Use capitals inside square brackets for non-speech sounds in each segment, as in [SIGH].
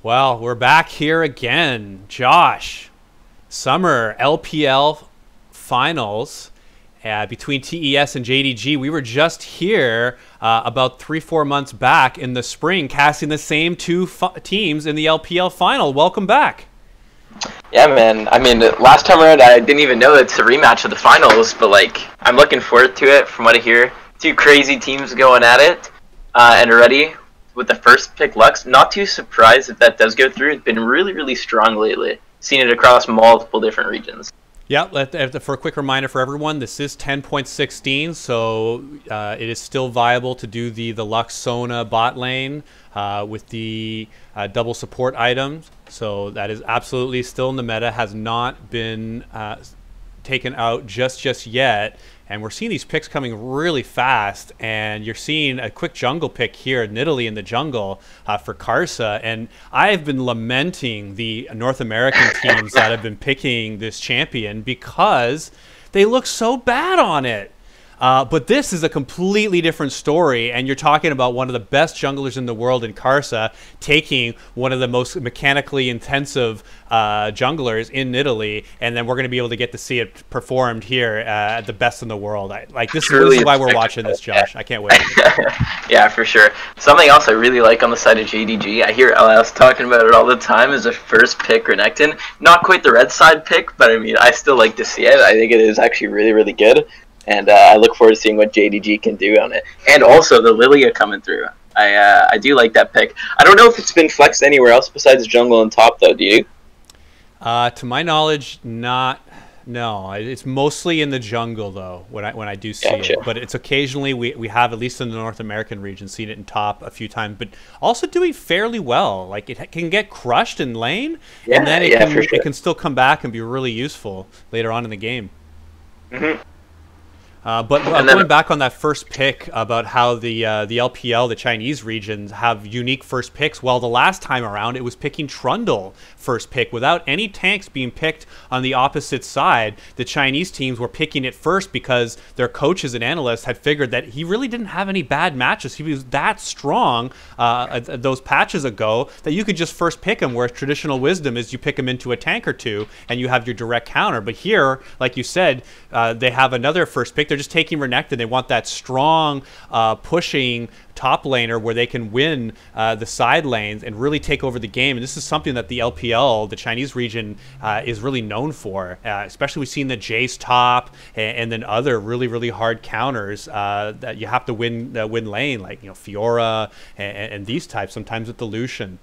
Well, we're back here again. Josh, summer LPL finals uh, between TES and JDG. We were just here uh, about three, four months back in the spring, casting the same two teams in the LPL final. Welcome back. Yeah, man. I mean, last time around, I didn't even know it's a rematch of the finals, but like, I'm looking forward to it. From what I hear, two crazy teams going at it, uh, and already with the first pick Lux. Not too surprised if that does go through. It's been really, really strong lately. Seen it across multiple different regions. Yeah, for a quick reminder for everyone, this is 10.16, so uh, it is still viable to do the, the Lux Sona bot lane uh, with the uh, double support items. So that is absolutely still in the meta, has not been uh, taken out just just yet and we're seeing these picks coming really fast. And you're seeing a quick jungle pick here Nidalee in the jungle uh, for Karsa. And I have been lamenting the North American teams that have been picking this champion because they look so bad on it. Uh, but this is a completely different story, and you're talking about one of the best junglers in the world in Karsa taking one of the most mechanically intensive uh, junglers Nidalee, and then we're going to be able to get to see it performed here uh, at the best in the world. I, like this, this is why we're watching this, Josh. I can't wait. [LAUGHS] yeah, for sure. Something else I really like on the side of JDG, I hear LS talking about it all the time, is a first pick Renekton. Not quite the red side pick, but I mean, I still like to see it. I think it is actually really, really good and uh, I look forward to seeing what JDG can do on it. And also the Lilia coming through. I uh, I do like that pick. I don't know if it's been flexed anywhere else besides jungle and top though. Do you? Uh, to my knowledge, not. No, it's mostly in the jungle though. When I when I do see gotcha. it, but it's occasionally we, we have at least in the North American region seen it in top a few times, but also doing fairly well. Like it can get crushed in lane, yeah, and then it yeah, can sure. it can still come back and be really useful later on in the game. Mm-hmm. Uh, but uh, going back on that first pick about how the uh, the LPL, the Chinese regions, have unique first picks. Well, the last time around, it was picking Trundle first pick without any tanks being picked on the opposite side. The Chinese teams were picking it first because their coaches and analysts had figured that he really didn't have any bad matches. He was that strong uh, those patches ago that you could just first pick him. Whereas traditional wisdom is you pick him into a tank or two and you have your direct counter. But here, like you said, uh, they have another first pick they're just taking Renekton. They want that strong, uh, pushing top laner where they can win uh, the side lanes and really take over the game. And this is something that the LPL, the Chinese region, uh, is really known for. Uh, especially we've seen the Jayce top and, and, then other really really hard counters uh, that you have to win uh, win lane like you know Fiora and, and these types. Sometimes with the Lucian.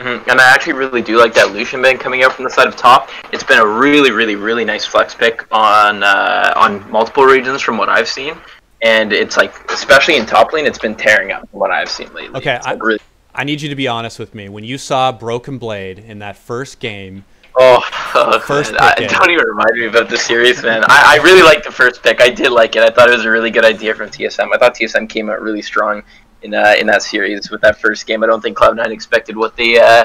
Mm-hmm. And I actually really do like that Lucian band coming out from the side of top. It's been a really, really, really nice flex pick on uh, on multiple regions from what I've seen, and it's like especially in top lane, it's been tearing up from what I've seen lately. Okay, I, really- I need you to be honest with me. When you saw Broken Blade in that first game, Oh, [LAUGHS] first I, don't even remind me about the series, man. I, I really liked the first pick. I did like it. I thought it was a really good idea from TSM. I thought TSM came out really strong in uh, in that series with that first game. I don't think Cloud9 expected what the uh,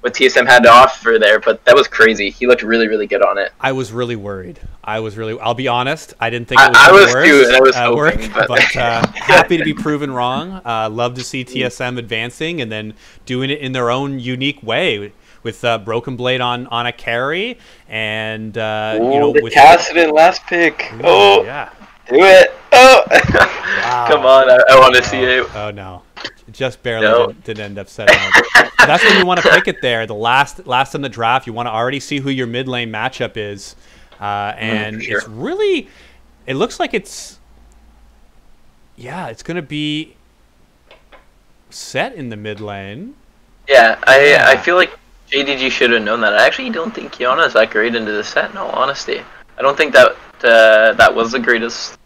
what TSM had to offer there, but that was crazy. He looked really, really good on it. I was really worried. I was really. I'll be honest. I didn't think it was. I, I was worst, too. I was uh, hoping, work, but, but uh, [LAUGHS] happy to be proven wrong. Uh, love to see TSM advancing and then doing it in their own unique way with uh, Broken Blade on on a carry and uh, Ooh, you know the with Kassadin last pick. Ooh, oh yeah, do it. Oh, wow. come on! I, I want to oh, see it. Oh no, just barely no. didn't, didn't, end up setting up. That's when you want to pick it there. The last last in the draft, you want to already see who your mid lane matchup is, uh, mm, and mm, sure. it's really, it looks like it's, yeah, it's gonna be Sett in the mid lane. Yeah, I yeah. I feel like JDG should have known that. I actually don't think Qiyana is that great into the Sett. No, honesty, I don't think that uh, that was the greatest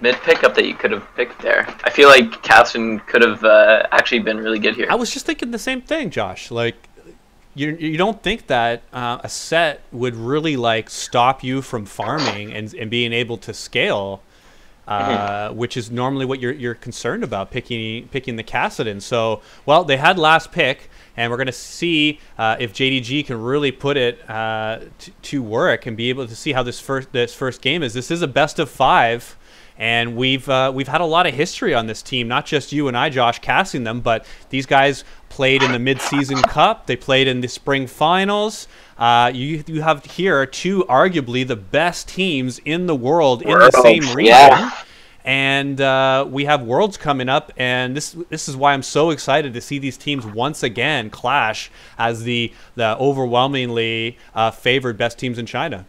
mid pickup that you could have picked there. I feel like Kassadin could have uh, actually been really good here. I was just thinking the same thing, Josh. Like, you you don't think that uh, a Sett would really like stop you from farming and and being able to scale. Uh, mm-hmm. which is normally what you're you're concerned about picking picking the Kassadin. So, well, they had last pick and we're going to see uh, if JDG can really put it uh, t- to work and be able to see how this first this first game is. This is a best of five, And we've uh, we've had a lot of history on this team, not just you and I, Josh, casting them, but these guys played in the midseason cup. They played in the spring finals. Uh, you you have here two arguably the best teams in the world in the same region. Yeah. And uh, we have Worlds coming up, and this this is why I'm so excited to see these teams once again clash as the the overwhelmingly uh, favored best teams in China.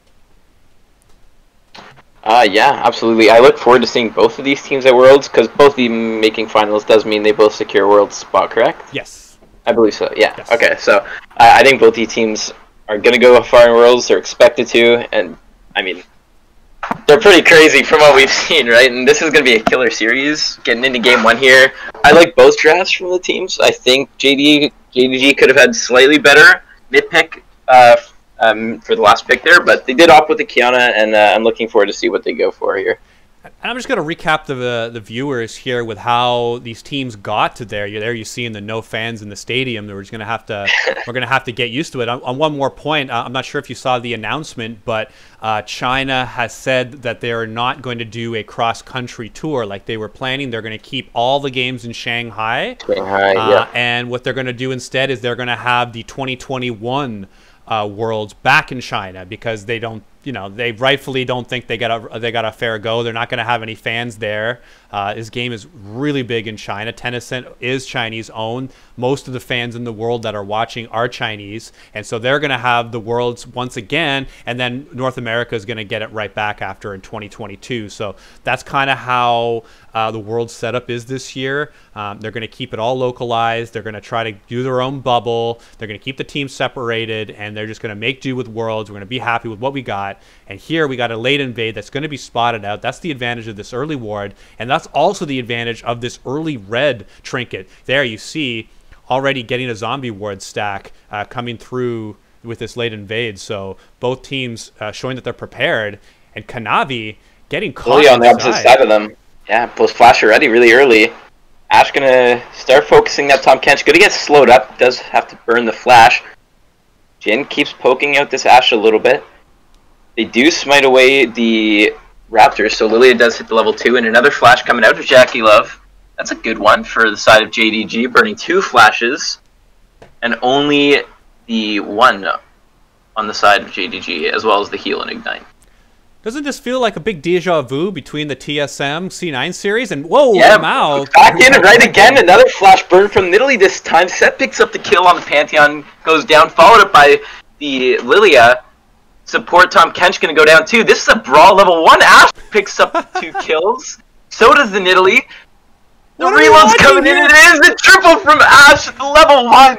Uh, yeah, absolutely. I look forward to seeing both of these teams at Worlds because both the making finals does mean they both secure Worlds spot, correct? Yes. I believe so. Yeah. Yes. Okay. So I think both these teams are going to go far in Worlds. They're expected to, and I mean, they're pretty crazy from what we've [LAUGHS] seen, right? And this is going to be a killer series. Getting into game one here, I like both drafts from the teams. I think JD JDG could have had slightly better mid pick uh, um, for the last pick there, but they did opt with the Qiyana, and uh, I'm looking forward to see what they go for here. I'm just going to recap the uh, the viewers here with how these teams got to there. You're there. You see in the no fans in the stadium. We're just going to have to [LAUGHS] we're going to have to get used to it. On, on one more point, uh, I'm not sure if you saw the announcement, but uh, China has said that they are not going to do a cross country tour like they were planning. They're going to keep all the games in Shanghai. Shanghai, uh, yeah. And what they're going to do instead is they're going to have the 2021 uh, Worlds back in China because they don't you know they rightfully don't think they got a they got a fair go. They're not going to have any fans there. Uh, his game is really big in China. Tencent is Chinese owned. Most of the fans in the world that are watching are Chinese, and so they're going to have the worlds once again, and then North America is going to get it right back after in 2022. So that's kind of how uh, the world setup is this year. Um, they're going to keep it all localized. They're going to try to do their own bubble. They're going to keep the teams separated, and they're just going to make do with worlds. We're going to be happy with what we got. And here we got a late invade that's going to be spotted out. That's the advantage of this early ward, and that's also the advantage of this early red trinket. There you see already getting a zombie ward stack uh, coming through with this late invade. So both teams uh, showing that they're prepared, and Kanavi getting caught on the opposite side of them. Yeah, post flash already really early. Ashe gonna start focusing that Tahm Kench. Gonna get slowed up. Does have to burn the flash. Jhin keeps poking out this Ashe a little bit. They do smite away the Raptors, so Lilia does hit the level 2, and another flash coming out of JackeyLove. That's a good one for the side of JDG, burning two flashes, and only the one on the side of JDG, as well as the heal and ignite. Doesn't this feel like a big deja vu between the TSM C9 series and whoa, yeah, Mao? Back in right again, another flash burn from Nidalee this time. Sett picks up the kill on the Pantheon, goes down, followed up by the Lilia support Tahm Kench gonna go down too. This is a brawl level one. Ashe picks up [LAUGHS] two kills. So does the Nidalee. The what reload's coming here? in. It is the triple from Ashe at the level one.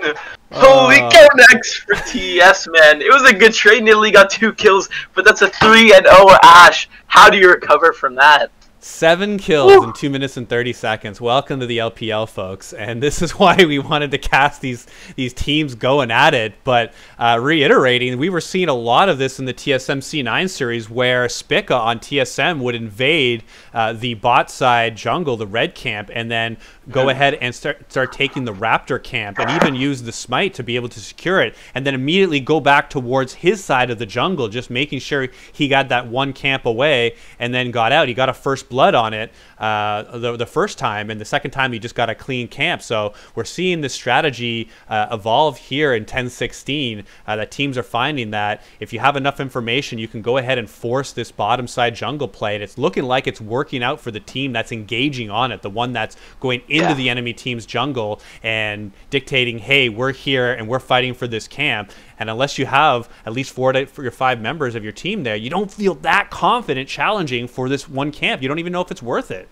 Holy uh, cow next for TS, man. It was a good trade. Nidalee got two kills, but that's a 3 and 0 Ashe. How do you recover from that? Seven kills Woo. in two minutes and thirty seconds. Welcome to the LPL, folks. And this is [LAUGHS] why we wanted to cast these these teams going at it. But uh, reiterating, we were seeing a lot of this in the TSM C9 series, where Spica on TSM would invade uh, the bot side jungle, the red camp, and then go ahead and start start taking the Raptor camp, and even use the smite to be able to secure it, and then immediately go back towards his side of the jungle, just making sure he got that one camp away, and then got out. He got a first blood on it uh, the, the first time, and the second time he just got a clean camp. So we're seeing this strategy uh, evolve here in 1016 uh, that teams are finding that if you have enough information, you can go ahead and force this bottom side jungle play. And it's looking like it's working out for the team that's engaging on it, the one that's going into yeah. the enemy team's jungle and dictating, hey, we're here and we're fighting for this camp. And unless you have at least four to your five members of your team there, you don't feel that confident challenging for this one camp. You don't even know if it's worth it.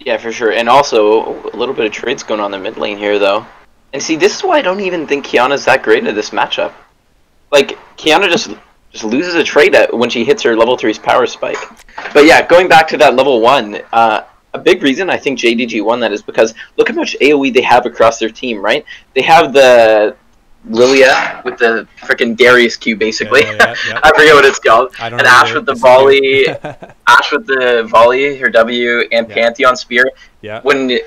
Yeah, for sure. And also, a little bit of trades going on in the mid lane here, though. And see, this is why I don't even think Qiyana's that great in this matchup. Like, Qiyana just just loses a trade at, when she hits her level 3's power spike. But yeah, going back to that level 1, uh, a big reason I think JDG won that is because look how much AoE they have across their team, right? They have the Lilia with the freaking Darius Q, basically. Yeah, yeah, yeah, [LAUGHS] I forget what it's called. and Ashe with the volley, Ashe with the volley, her W, and Pantheon Spear. Yeah. When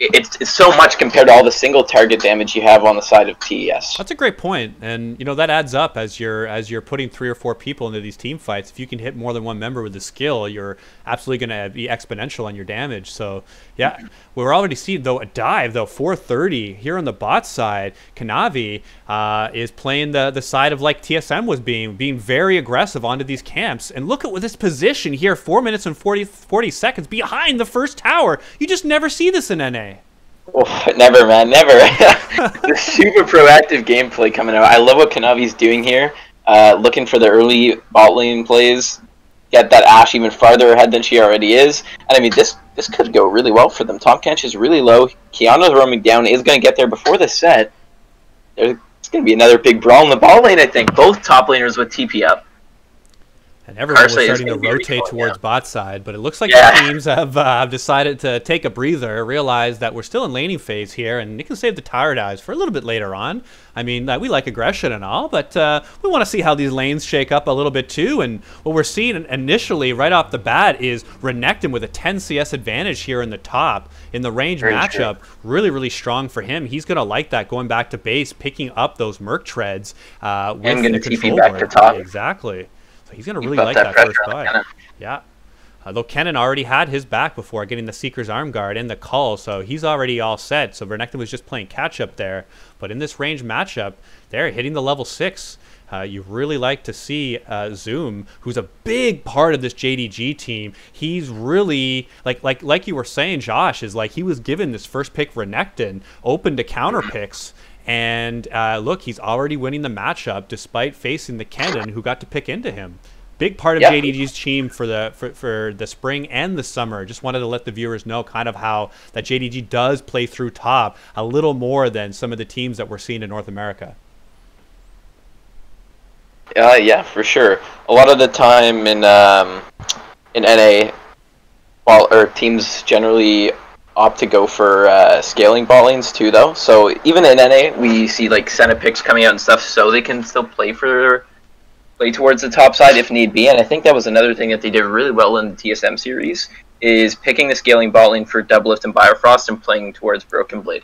it's, it's so much compared to all the single target damage you have on the side of TES. That's a great point, and you know that adds up as you're as you're putting three or four people into these team fights. If you can hit more than one member with the skill, you're absolutely going to be exponential on your damage. So yeah, we're already seeing though a dive though 430 here on the bot side. Kanavi uh, is playing the the side of like TSM was being being very aggressive onto these camps, and look at this position here, four minutes and 40 40 seconds behind the first tower. You just never see this in NA. Oh, [LAUGHS] never, man, never. [LAUGHS] the [LAUGHS] super proactive gameplay coming out. I love what Kanavi's doing here. Uh, looking for the early bot lane plays, get that Ashe even farther ahead than she already is. And I mean, this this could go really well for them. Tahm Kench is really low. Qiyana's roaming down. Is going to get there before the Sett. There's going to be another big brawl in the ball lane. I think both top laners with TP up and everyone was starting to rotate towards yeah. bot side. But it looks like yeah. the teams have uh, decided to take a breather, realize that we're still in laning phase here, and you can save the tired eyes for a little bit later on. I mean, uh, we like aggression and all, but uh, we want to see how these lanes shake up a little bit too. And what we're seeing initially, right off the bat, is Renekton with a 10 CS advantage here in the top in the range Very matchup. True. Really, really strong for him. He's going to like that going back to base, picking up those Merc treads uh, with and the control back to top. Exactly. So he's going to really like that, that first buy. Yeah. Uh, though Kennen already had his back before getting the Seeker's Arm Guard and the call, so he's already all set. So Renekton was just playing catch up there. But in this range matchup, they're hitting the level 6. Uh, you really like to see uh, Zoom, who's a big part of this JDG team. He's really like like like you were saying, Josh is like he was given this first pick Renekton, open to counter picks, and uh, look, he's already winning the matchup despite facing the Kennen, who got to pick into him. Big part of JDG's team for the for, for the spring and the summer. Just wanted to let the viewers know kind of how that JDG does play through top a little more than some of the teams that we're seeing in North America. Uh, yeah, for sure. A lot of the time in um, in NA, while or teams generally opt to go for uh, scaling ballings too, though. So even in NA, we see like picks coming out and stuff, so they can still play for play towards the top side if need be. And I think that was another thing that they did really well in the TSM series is picking the scaling lane for Doublelift and Bifrost and playing towards Broken Blade.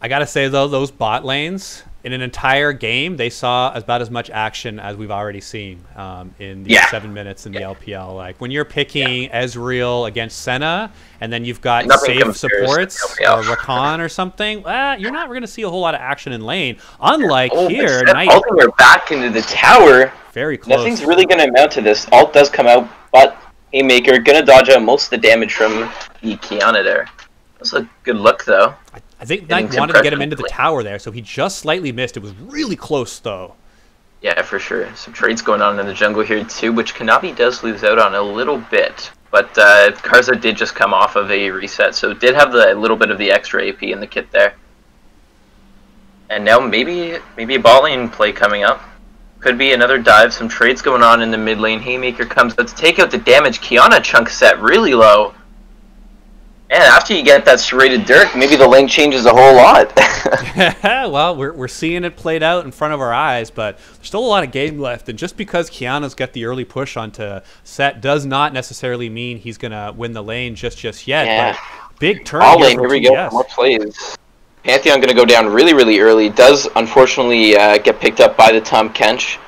I gotta say though, those bot lanes in an entire game, they saw about as much action as we've already seen um, in the yeah. seven minutes in the. LPL. Like when you're picking yeah. Ezreal against Senna, and then you've got Nothing safe supports or Rakan or something, uh, you're not going to see a whole lot of action in lane. Unlike oh, here, Knight. Ulting back into the tower. Very close. Nothing's really going to amount to this. Alt does come out, but Haymaker gonna dodge out most of the damage from the Qiyana there. That's a good look though. I I think Knight wanted to get him into the tower there, so he just slightly missed. It was really close, though. Yeah, for sure. Some trades going on in the jungle here, too, which Kanavi does lose out on a little bit. But uh, Karsa did just come off of a reset, so did have the, a little bit of the extra AP in the kit there. And now maybe maybe a bot lane play coming up. Could be another dive, some trades going on in the mid lane. Haymaker comes out to take out the damage. Qiyana chunk Sett really low. And after you get that serrated Dirk, maybe the lane changes a whole lot. [LAUGHS] [LAUGHS] well, we're, we're seeing it played out in front of our eyes, but there's still a lot of game left. And just because Qiyana's got the early push onto Sett does not necessarily mean he's going to win the lane just just yet. Yeah. Big turn All lane, here we go. More plays. Pantheon going to go down really, really early. Does unfortunately uh, get picked up by the Tahm Kench.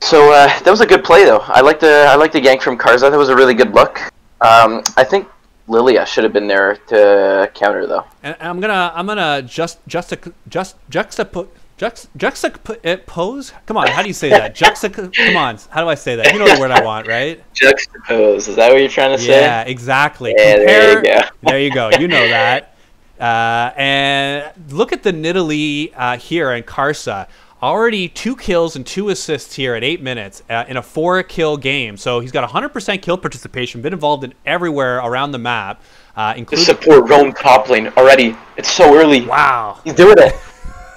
So uh, that was a good play, though. I like the I like the gank from Karsa. That was a really good look. Um, I think Lilia should have been there to counter though. And I'm gonna I'm gonna just just just juxtapose. Jux, juxtapose? Come on, how do you say that? Juxta, come on, how do I say that? You know the word I want, right? Juxtapose. Is that what you're trying to say? Yeah, exactly. Yeah, Compare, there you go. there you go. You know that. Uh, and look at the Nidalee uh, here in Karsa already two kills and two assists here at eight minutes uh, in a four kill game. So he's got 100% kill participation, been involved in everywhere around the map. Uh, including the support roam top lane already. It's so early. Wow. He's doing it.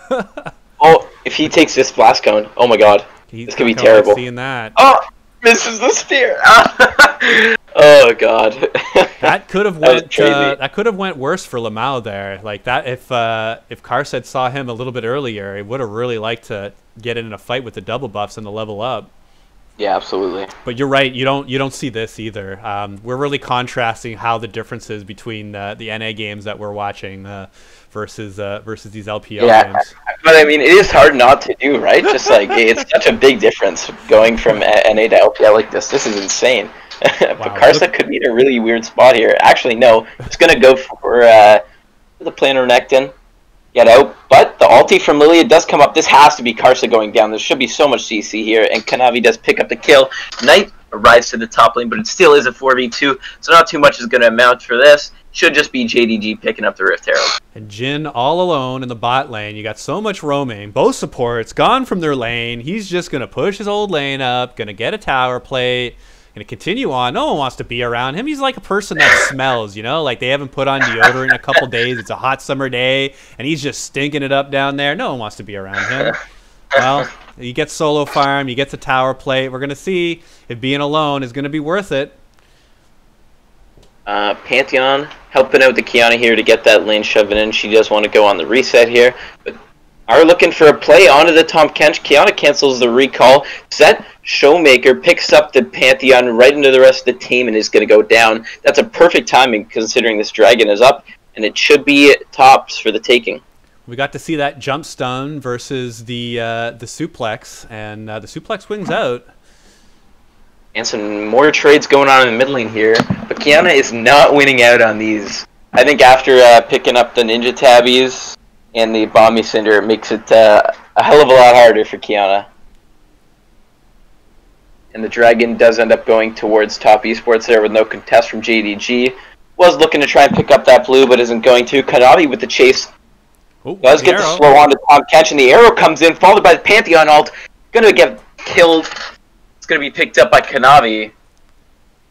[LAUGHS] oh, if he takes this blast cone, oh my god. He's this could be terrible. Seeing that. Oh, misses the spear. [LAUGHS] oh god. [LAUGHS] that could have went. That, uh, that could have went worse for LvMao there. Like that, if uh, if Karset saw him a little bit earlier, he would have really liked to get in a fight with the double buffs and the level up. Yeah, absolutely. But you're right. You don't you don't see this either. Um, we're really contrasting how the differences between uh, the NA games that we're watching uh, versus uh, versus these LPL yeah, games. but I mean, it is hard not to do, right? Just like [LAUGHS] it's such a big difference going from NA to LPL like this. This is insane. [LAUGHS] but Wow. Karsa could be in a really weird spot here. Actually, no, it's gonna go for uh, the planar Nectin. Get out, but the ulti from Lilia does come up. This has to be Karsa going down. There should be so much CC here, and Kanavi does pick up the kill. Knight arrives to the top lane, but it still is a 4v2, so not too much is going to amount for this. Should just be JDG picking up the Rift Herald. And Jhin all alone in the bot lane. You got so much roaming. Both supports gone from their lane. He's just gonna push his old lane up. Gonna get a tower plate. Gonna continue on. No one wants to be around him. He's like a person that [LAUGHS] smells. You know, like they haven't put on deodorant in a couple [LAUGHS] days. It's a hot summer day, and he's just stinking it up down there. No one wants to be around him. Well, you get solo farm. You get the tower plate. We're gonna see if being alone is gonna be worth it. Uh, Pantheon helping out the Qiyana here to get that lane shoving in. She does want to go on the reset here, but are looking for a play onto the Tahm Kench. Qiyana cancels the recall. Sett Showmaker picks up the Pantheon right into the rest of the team and is going to go down. That's a perfect timing considering this dragon is up, and it should be tops for the taking. We got to see that jump stun versus the uh, the suplex, and uh, the suplex wins out. And some more trades going on in the mid lane here, but Qiyana is not winning out on these. I think after uh, picking up the Ninja Tabis and the Bami's Cinder, it makes it uh, a hell of a lot harder for Kiana. And the Dragon does end up going towards top esports there with no contest from JDG. Was looking to try and pick up that blue, but isn't going to. Kanavi with the chase Oh, does the get the slow on to Tom Catch, and the arrow comes in, followed by the Pantheon ult. Gonna get killed. It's gonna be picked up by Kanavi.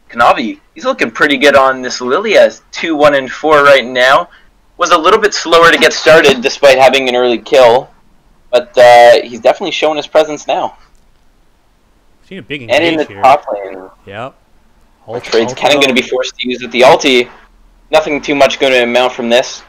Kanavi, he's looking pretty good on this Lilia. 2 1 and 4 right now. Was a little bit slower to get started despite having an early kill, but uh, he's definitely showing his presence now. Seen a big And in the here. top lane, Yep. Ult- trade's kind of going to be forced to use with the ulti. Nothing too much going to amount from this.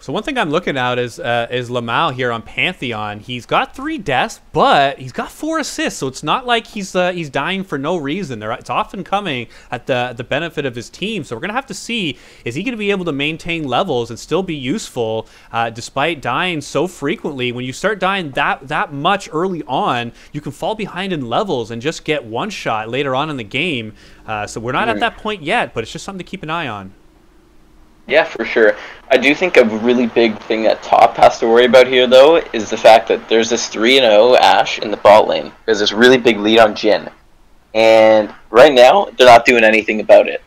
So one thing I'm looking at is uh, is LvMao here on Pantheon. He's got three deaths, but he's got four assists. So it's not like he's uh, he's dying for no reason. There, it's often coming at the the benefit of his team. So we're gonna have to see is he gonna be able to maintain levels and still be useful uh, despite dying so frequently. When you start dying that that much early on, you can fall behind in levels and just get one shot later on in the game. Uh, so we're not at Mhm. that point yet, but it's just something to keep an eye on. Yeah, for sure. I do think a really big thing that Top has to worry about here, though, is the fact that there's this 3 0 Ashe in the bot lane. There's this really big lead on Jhin. And right now, they're not doing anything about it.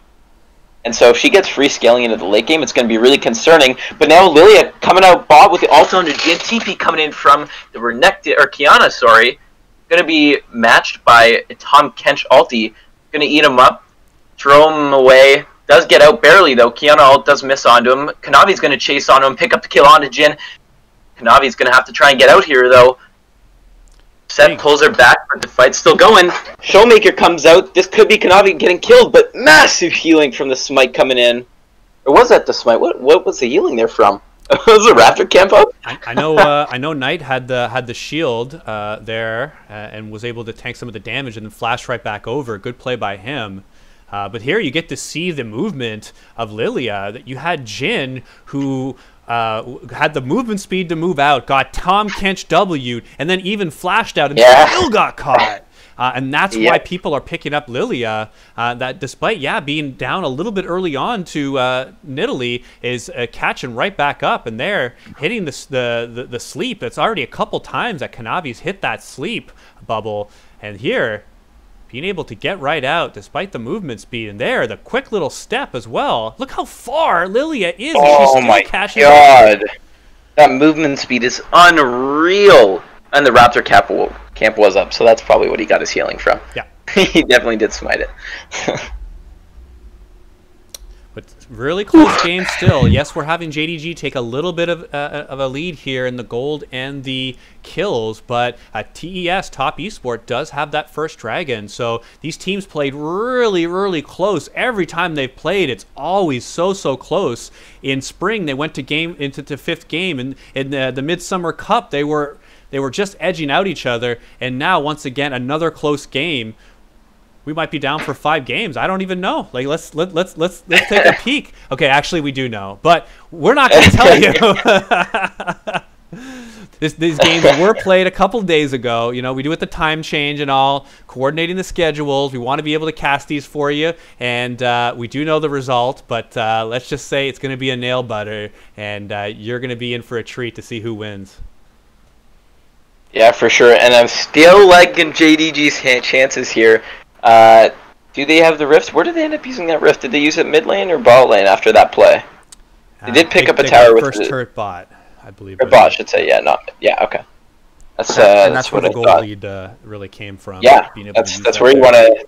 And so if she gets free scaling into the late game, it's going to be really concerning. But now Lilia coming out bot with the ult onto Jhin. TP coming in from the Renekton, or Qiyana, sorry. Going to be matched by Tahm Kench ulti. Going to eat him up, throw him away. Does get out barely though. Qiyana ult does miss onto him. Kanavi's going to chase onto him, pick up the kill onto Jhin. Kanavi's going to have to try and get out here though. Sett Big. pulls her back, but the fight's still going. Showmaker comes out. This could be Kanavi getting killed, but massive healing from the smite coming in. Or was that the smite? What what was the healing there from? [LAUGHS] was the Raptor camp up? I, I know. Uh, I know. Knight had the had the shield uh, there uh, and was able to tank some of the damage and then flash right back over. Good play by him. Uh, but here you get to see the movement of Lilia. That you had Jhin who. Uh, had the movement speed to move out, got Tahm Kench W'd, and then even flashed out and Yeah. still got caught. Uh, and that's why people are picking up Lilia. Uh, that despite yeah being down a little bit early on to uh, Nidalee, is uh, catching right back up, and they're hitting the, the the the sleep. It's already a couple times that Kanavi's hit that sleep bubble, and here being able to get right out despite the movement speed, and there the quick little step as well. Look how far Lilia is. and she's Oh still my god. That movement speed is unreal. And the Raptor cap, camp was up, so that's probably what he got his healing from. Yeah. [LAUGHS] he definitely did smite it. [LAUGHS] But really close game still. Yes, we're having JDG take a little bit of, uh, of a lead here in the gold and the kills, but uh, TES, Top Esport, does have that first dragon. So these teams played really, really close. Every time they've played, it's always so, so close. In spring, they went to game into the fifth game, and in the, the Midsummer Cup, they were They were just edging out each other, and now once again another close game. We might be down for five games. I don't even know. Like let's let, let's let's let's take a peek. [LAUGHS] Okay, actually we do know, but we're not going to tell you. [LAUGHS] This, these games were played a couple days ago. You know, we do it the time change and all, coordinating the schedules. We want to be able to cast these for you, and uh, we do know the result. But uh, let's just say it's going to be a nail butter, and uh, you're going to be in for a treat to see who wins. Yeah, for sure. And I'm still liking JDG's chances here. Uh, do they have the rift? Where did they end up using that rift? Did they use it mid lane or bot lane after that play? They did pick Uh, up a tower with first the, turret bot, I believe. right? bot, I should say. Yeah, not yeah. Okay, that's uh, and that's, that's, where what the I goal thought. lead uh, really came from. Yeah, being able that's that's that where you want to.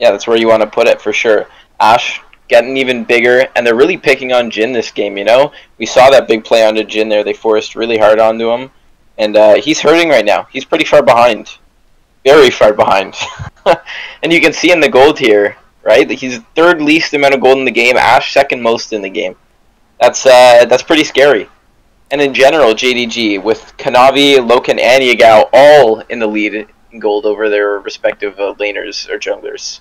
Yeah, that's where you want to put it for sure. Ashe getting even bigger, and they're really picking on Jhin this game. You know, we saw that big play onto Jhin there. They forced really hard onto him, and uh, he's hurting right now. He's pretty far behind, very far behind. [LAUGHS] and you can see in the gold here, right? He's third least amount of gold in the game. Ashe second most in the game. That's uh, that's pretty scary. And in general, JDG with Kanavi, Loken, and Yagao all in the lead in gold over their respective uh, laners or junglers.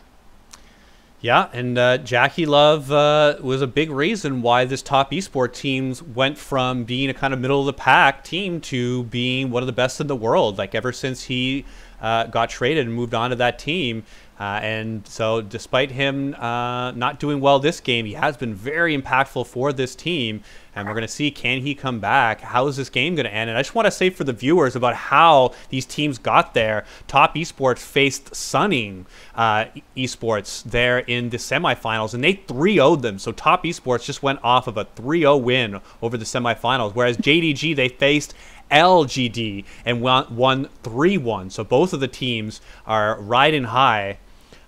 Yeah, and uh, JackeyLove uh, was a big reason why this top esport teams went from being a kind of middle of the pack team to being one of the best in the world. Like ever since he uh, got traded and moved on to that team. Uh, and so, despite him uh, not doing well this game, he has been very impactful for this team. And we're going to see can he come back? How is this game going to end? And I just want to say for the viewers about how these teams got there. Top Esports faced Suning uh, Esports there in the semifinals, and they 3 0'd them. So Top Esports just went off of a 3 0 win over the semifinals, whereas JDG they faced LGD and won 3 1. So both of the teams are riding high.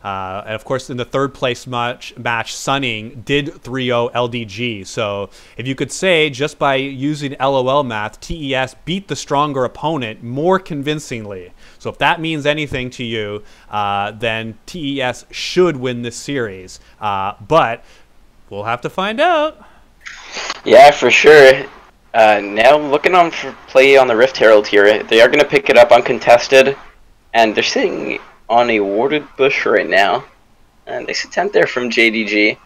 Uh, and of course, in the third place match, match Suning did 3 0 LDG. So if you could say just by using LOL math, TES beat the stronger opponent more convincingly. So if that means anything to you, uh, then TES should win this series. Uh, but we'll have to find out. Yeah, for sure. Uh, now looking on for play on the Rift Herald here, they are going to pick it up uncontested, and they're sitting on a warded bush right now, and they sit tent there from JDG,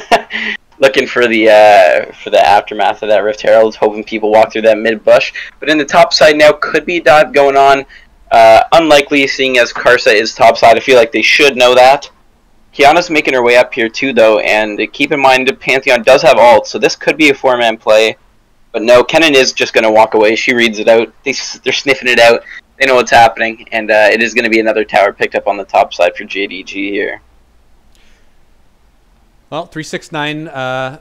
[LAUGHS] looking for the uh, for the aftermath of that Rift Herald, hoping people walk through that mid bush. But in the top side now could be dive going on. Uh, unlikely, seeing as Karsa is top side. I feel like they should know that. Qiyana's making her way up here too, though, and keep in mind Pantheon does have ult, so this could be a four-man play. But no, Kennen is just going to walk away. She reads it out. They, they're sniffing it out. They know what's happening, and uh, it is going to be another tower picked up on the top side for JDG here. Well, 369 uh,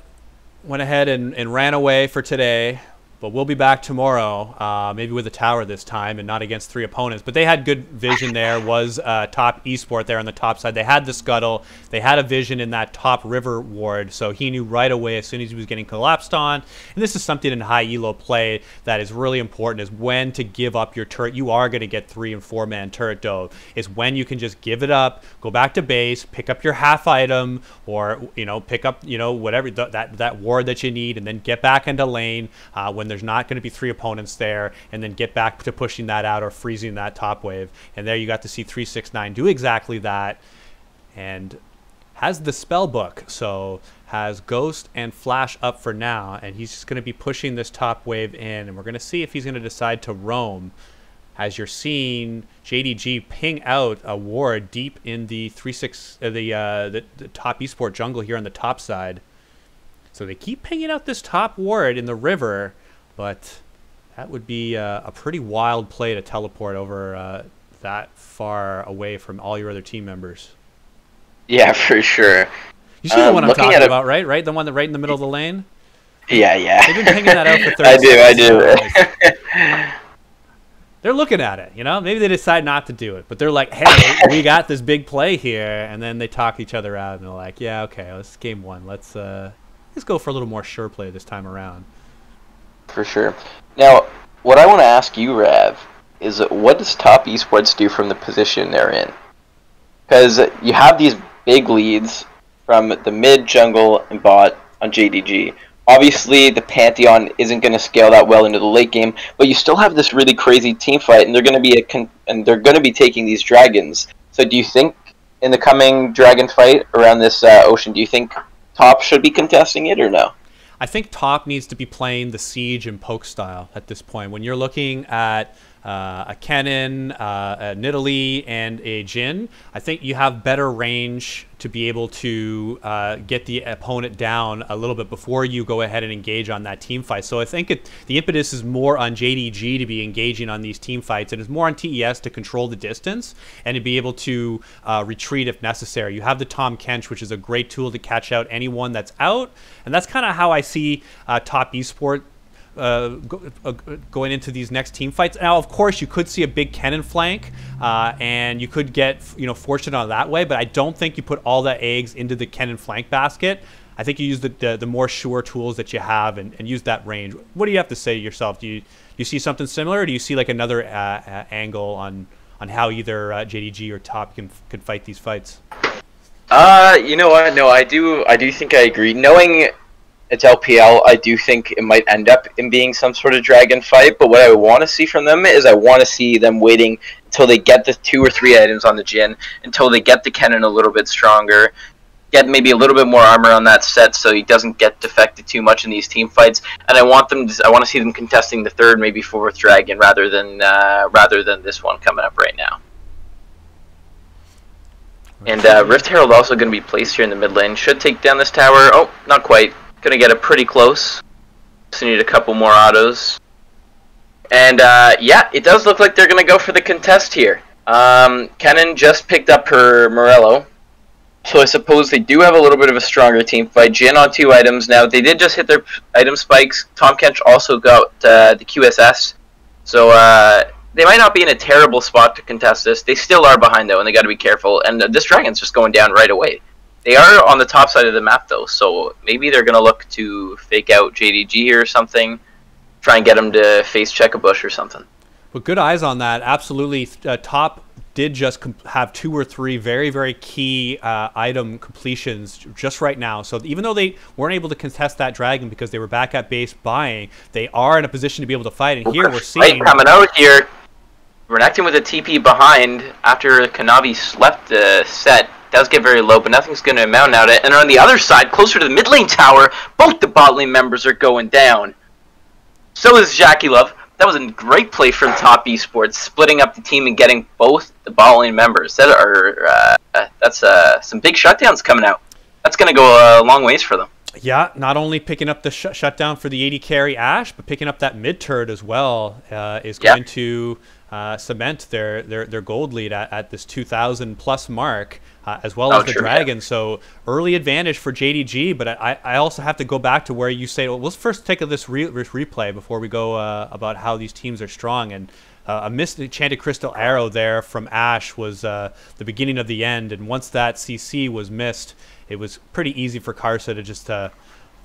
went ahead and, and ran away for today. But we'll be back tomorrow, uh, maybe with a tower this time and not against three opponents. But they had good vision there, was uh, top esport there on the top side. They had the scuttle. They had a vision in that top river ward, so he knew right away as soon as he was getting collapsed on. And this is something in high elo play that is really important is when to give up your turret. You are going to get three and four man turret dove. Is when you can just give it up, go back to base, pick up your half item, or you know pick up you know whatever th- that that ward that you need, and then get back into lane uh, when there's not going to be three opponents there, and then get back to pushing that out or freezing that top wave. And there you got to see 369 do exactly that, and has the spell book. So has Ghost and Flash up for now, and he's just going to be pushing this top wave in, and we're going to see if he's going to decide to roam. As you're seeing JDG ping out a ward deep in the three six uh, the, uh, the the top esport jungle here on the top side. So they keep pinging out this top ward in the river, but that would be uh, a pretty wild play to teleport over uh, that far away from all your other team members. Yeah, [LAUGHS] for sure. You see the Um, one I'm talking a- about, right? Right, the one that right in the middle of the lane. Yeah, yeah. They've been pinging that out for 30 [LAUGHS] I do, I do. [LAUGHS] They're looking at it, you know. Maybe they decide not to do it, but they're like, "Hey, we got this big play here," and then they talk each other out, and they're like, "Yeah, okay, let's game one. Let's uh, let's go for a little more sure play this time around." For sure. Now, what I want to ask you, Rav, is what does top esports do from the position they're in? Because you have these big leads from the mid, jungle, and bot on JDG. Obviously, the Pantheon isn't going to scale that well into the late game, but you still have this really crazy team fight, and they're going to be a con- and they're going to be taking these dragons. So, do you think in the coming dragon fight around this uh, ocean, do you think Top should be contesting it or no? I think Top needs to be playing the siege and poke style at this point. When you're looking at uh, a Kennen, uh, a Nidalee, and a Jhin, I think you have better range to be able to uh, get the opponent down a little bit before you go ahead and engage on that team fight. So I think it, the impetus is more on JDG to be engaging on these team fights, and it's more on TES to control the distance and to be able to uh, retreat if necessary. You have the Tahm Kench, which is a great tool to catch out anyone that's out, and that's kind of how I see uh, top esport uh, go, uh, going into these next team fights. Now, of course, you could see a big Kennen flank, uh, and you could get you know fortunate on that way. But I don't think you put all the eggs into the Kennen flank basket. I think you use the, the, the more sure tools that you have and, and, use that range. What do you have to say to yourself? Do you do you see something similar, or do you see like another uh, uh, angle on on how either JDG or Top can can fight these fights? Uh, you know what? No, I do. I do think I agree. Knowing it's LPL, I do think it might end up in being some sort of dragon fight. But what I want to see from them is I want to see them waiting until they get the two or three items on the Jhin, until they get the Kennen a little bit stronger, get maybe a little bit more armor on that Sett so he doesn't get defected too much in these team fights. And I want them, to, I want to see them contesting the third, maybe fourth dragon rather than uh, rather than this one coming up right now. And uh, Rift Herald also going to be placed here in the mid lane. Should take down this tower. Oh, not quite. Gonna get it pretty close. Just need a couple more autos. And uh, yeah, it does look like they're gonna go for the contest here. Um, Kennen just picked up her Morello. So I suppose they do have a little bit of a stronger team fight. Jhin on two items now. They did just hit their item spikes. Tahm Kench also got uh, the QSS. So uh, they might not be in a terrible spot to contest this. They still are behind though, and they got to be careful. And uh, this dragon's just going down right away. They are on the top side of the map though, so maybe they're gonna look to fake out JDG here or something, try and get him to face check a bush or something. But good eyes on that. Absolutely, uh, top did just have two or three very very key uh, item completions just right now. So even though they weren't able to contest that dragon because they were back at base buying, they are in a position to be able to fight. And here we're seeing coming out here. Renekton with a TP behind after Kanavi left the Sett does get very low, but nothing's going to amount out it. And on the other side, closer to the mid lane tower, both the bot lane members are going down. So is JackeyLove. That was a great play from Top Esports, splitting up the team and getting both the bot lane members. That are uh, that's uh, some big shutdowns coming out. That's going to go a long ways for them. Yeah, not only picking up the sh shutdown for the 80 carry Ashe, but picking up that mid turret as well uh, is going yeah. to uh, cement their, their their gold lead at, at this 2,000 plus mark uh, as well oh, as the Dragon. Yeah. So early advantage for JDG, but I, I also have to go back to where you say, well, let's first take this re replay before we go uh, about how these teams are strong. And uh, a missed enchanted crystal arrow there from Ashe was uh, the beginning of the end. And once that CC was missed, it was pretty easy for Karsa to just uh.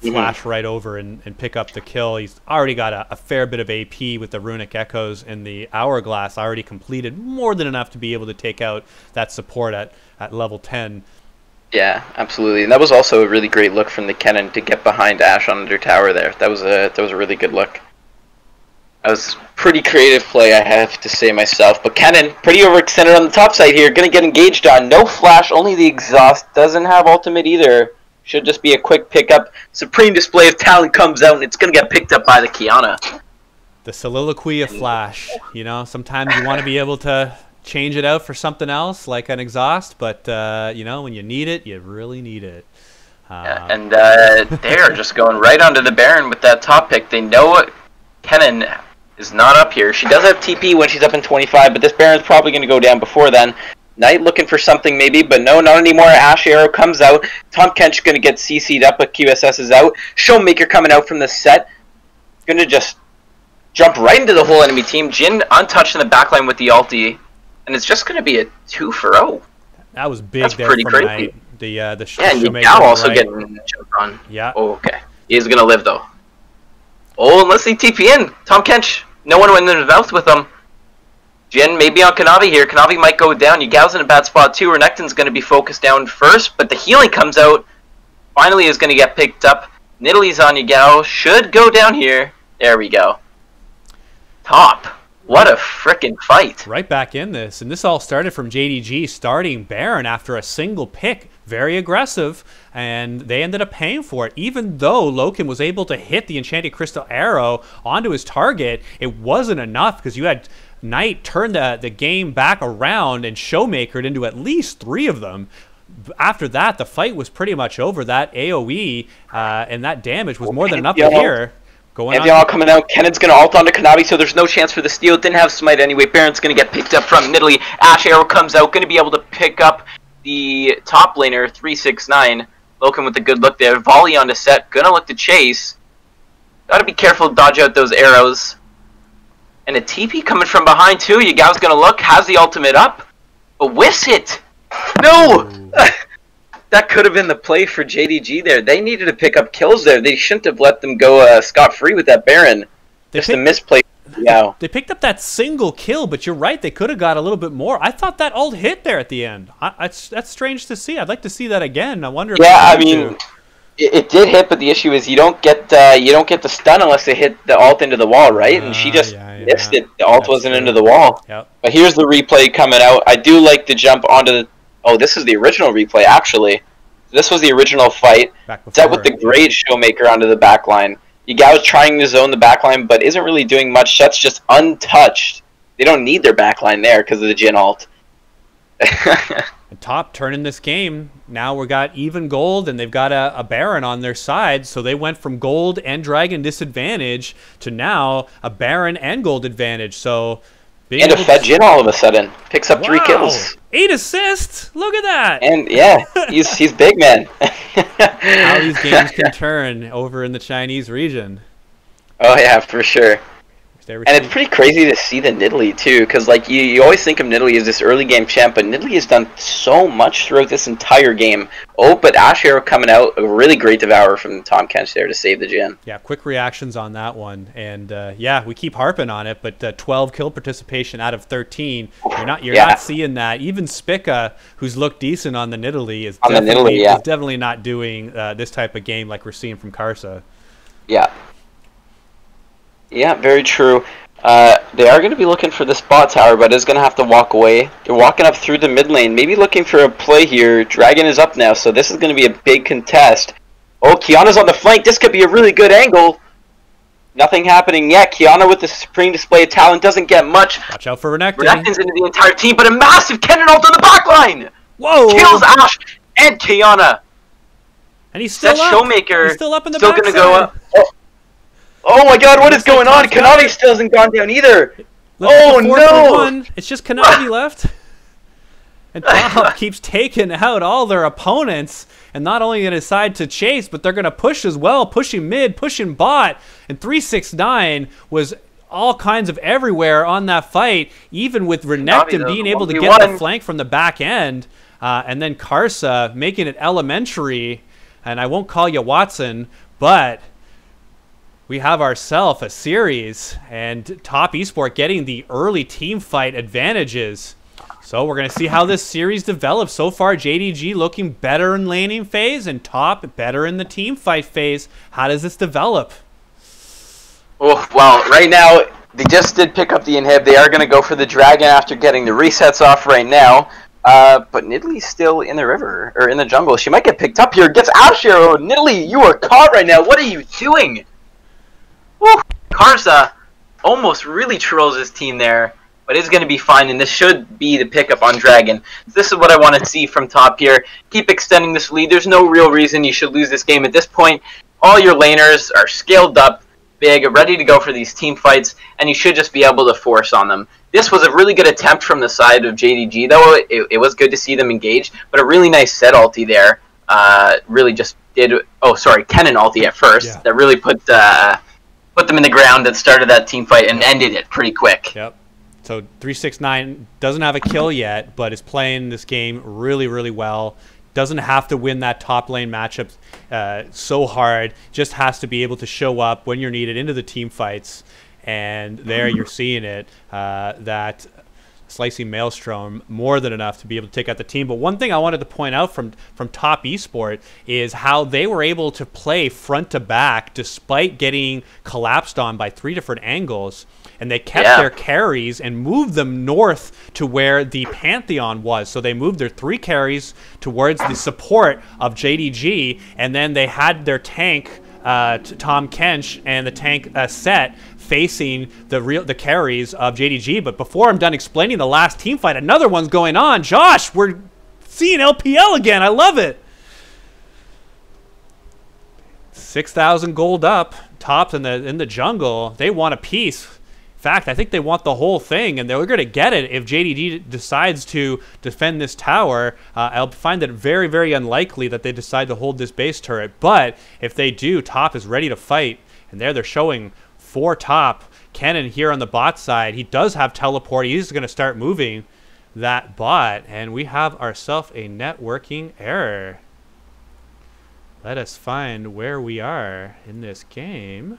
Flash mm -hmm. right over and, and pick up the kill. He's already got a, a, fair bit of AP with the runic echoes and the hourglass already completed, more than enough to be able to take out that support at at level 10. Yeah, absolutely. And that was also a really great look from the Kennen to get behind Ashe on under tower there. That was a that was a really good look. That was pretty creative play, I have to say myself. But Kennen, pretty overextended on the top side here. Gonna get engaged on. No flash, only the exhaust. Doesn't have ultimate either. Should just be a quick pickup. Supreme display of talent comes out, and it's gonna get picked up by the Qiyana. The soliloquy of Flash. You know, sometimes you want to be able to change it out for something else like an exhaust, but uh, you know when you need it, you really need it. yeah, um, and uh, they're just going right onto the Baron with that top pick. They know Kennen is not up here. She does have TP when she's up in 25, but this Baron's probably going to go down before then. Knight looking for something maybe, but no, not anymore. Ashe Arrow comes out. Tahm Kench going to get CC'd up, but QSS is out. Showmaker coming out from the Sett. Going to just jump right into the whole enemy team. Jhin untouched in the backline with the ulti and it's just going to be a two for. Oh. That was big. That's pretty crazy. The uh, the yeah, and now also right. getting jumped on. Yeah. Oh, okay. He's gonna live though. Oh, unless he TP in. Tahm Kench. No one went in the mouth with him. Jhin maybe on Kanavi here. Kanavi might go down. Yagao's in a bad spot too. Renekton's going to be focused down first, but the healing comes out. Finally is going to get picked up. Nidalee's on Yagao. Should go down here. There we go. Top. What a freaking fight. Right back in this. And this all started from JDG starting Baron after a single pick. Very aggressive. And they ended up paying for it. Even though Loken was able to hit the Enchanted Crystal Arrow onto his target, it wasn't enough because you had Knight turned the, the game back around and showmakered into at least three of them after that, the fight was pretty much over. That AOE uh, and that damage was more than enough to hear. Going and all coming out. Kennen's gonna ult onto Kanavi, so there's no chance for the steal. Didn't have smite anyway. Baron's gonna get picked up from Nidalee. Ashe Arrow comes out, gonna be able to pick up the top laner, 369. Loken with a good look there. Volley onto Sett, gonna look to chase. Gotta be careful to dodge out those arrows. And a TP coming from behind too. You guys gonna look, has the ultimate up. But whiffs it! No! [LAUGHS] that could have been the play for JDG there. They needed to pick up kills there. They shouldn't have let them go uh, scot free with that Baron. They Just picked, a misplay. Yeah. They picked up that single kill, but you're right. They could have got a little bit more. I thought that ult hit there at the end. I, that's that's strange to see. I'd like to see that again. I wonder. Yeah, I mean, it, it, did hit, but the issue is you don't get uh, you don't get the stun unless they hit the alt into the wall, right? Uh, and she just yeah, yeah. missed it. The alt that's wasn't true. into the wall. Yep. But here's the replay coming out. I do like the jump onto the Oh, this is the original replay, actually. This was the original fight. Sett with the great Showmaker onto the back line. Yagao's trying to zone the back line, but isn't really doing much. Sett's just untouched. They don't need their back line there because of the Jhin ult. [LAUGHS] top turning this game. Now we got even gold, and they've got a, a, Baron on their side. So they went from gold and dragon disadvantage to now a Baron and gold advantage. So being and a Fed Jhin all of a sudden picks up wow. three kills, eight assists. Look at that! And yeah, he's [LAUGHS] he's big man. How these games [LAUGHS] can turn over in the Chinese region. Oh yeah, for sure. And it's pretty crazy to see the Nidalee too, because like you, you always think of Nidalee as this early game champ, but Nidalee has done so much throughout this entire game. Oh, but Ashe Arrow coming out, a really great devour from Tahm Kench there to save the Jhin. Yeah, quick reactions on that one, and uh, yeah, we keep harping on it, but uh, 12 kill participation out of 13, you're not you're yeah. not seeing that. Even Spica, who's looked decent on the Nidalee, is on definitely Nidalee, yeah. is definitely not doing uh, this type of game like we're seeing from Karsa. Yeah, yeah, very true. Uh, they are going to be looking for the spot tower, but is going to have to walk away. They're walking up through the mid lane, maybe looking for a play here. Dragon is up now, so this is going to be a big contest. Oh, Qiyana's on the flank. This could be a really good angle. Nothing happening yet. Qiyana with the supreme display of talent doesn't get much. Watch out for Renekton. Renekton's into the entire team, but a massive Kennen ult on the back line. Whoa! Kills Ashe and Qiyana. And he's still That up. Showmaker he's still up in the still going to go up. Oh. My god, what is going on? Kanavi still hasn't gone down either. oh no! One. It's just Kanavi [LAUGHS] left. And Top [LAUGHS] keeps taking out all their opponents, and not only going to decide to chase, but they're going to push as well, pushing mid, pushing bot. And 369 was all kinds of everywhere on that fight, even with Renekton being able to get the flank from the back end. Uh, and then Karsa making it elementary. And I won't call you Watson, but we have ourselves a series and top esport getting the early team fight advantages. So we're going to see how this series develops. So far, JDG looking better in laning phase and top better in the team fight phase. How does this develop? Oh, well, right now, they just did pick up the inhib. They are going to go for the dragon after getting the resets off right now. Uh, but Nidalee's still in the river, or in the jungle. She might get picked up here. Gets out here. Oh, Nidalee, you are caught right now. What are you doing? Woo! Karsa almost really trolls his team there, but is going to be fine, and this should be the pickup on Dragon. This is what I want to see from top here. Keep extending this lead. There's no real reason you should lose this game at this point. All your laners are scaled up, big, ready to go for these team fights, and you should just be able to force on them. This was a really good attempt from the side of JDG, though. It, it was good to see them engage, but a really nice Sett ulti there. Uh, really just did. Oh, sorry, Kennen ulti at first. Yeah. That really put. Uh, put them in the ground that started that team fight and ended it pretty quick. Yep. So 369 doesn't have a kill yet, but is playing this game really, really well. Doesn't have to win that top lane matchup uh, so hard. Just has to be able to show up when you're needed into the team fights. And there you're seeing it. Uh, that Slicing Maelstrom more than enough to be able to take out the team. But one thing I wanted to point out from from Top Esport is how they were able to play front to back despite getting collapsed on by three different angles and they kept Yeah. their carries and moved them north to where the Pantheon was. So they moved their three carries towards the support of JDG, and then they had their tank, uh, Tahm Kench, and the tank uh, Sett facing the real the carries of JDG. But before I'm done explaining the last team fight, another one's going on. Josh, we're seeing LPL again. I love it. 6,000 gold up, tops in the in the jungle. They want a piece. In fact, I think they want the whole thing, and they're going to get it if JDG decides to defend this tower. Uh, I'll find it very, very unlikely that they decide to hold this base turret. But if they do, top is ready to fight, and there they're showing four top. Kennen here on the bot side, he does have teleport. He's going to start moving that bot, and we have ourselves a networking error. Let us find where we are in this game.